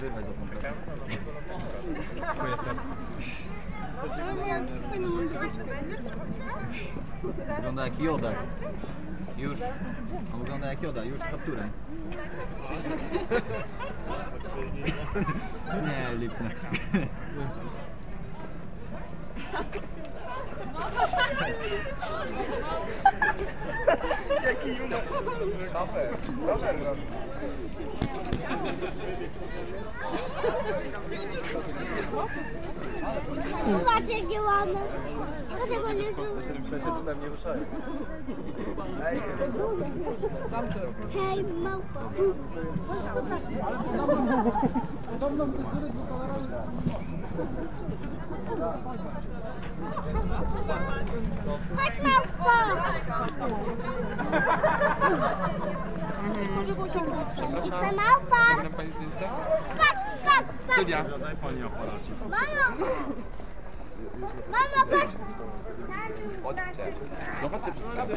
dywę za tą pracę. Dziękuję serce. Ale miałam taką fajną mądroczkę. Wygląda jak joda. Już. On wygląda jak joda, już z kapturem. Nie, lipne. Jaki junak. Kaper. Kaper. Zobacz jakie ładne. Dlatego nie. Te się przynajmniej ruszają. Hej, małpo. Chodź małpko. Jestem małpa. Pani zdjęcie? Patrz, patrz, patrz. Studia. Mamo. Mamo, patrz. Chodźcie. No chodźcie, przedstawię.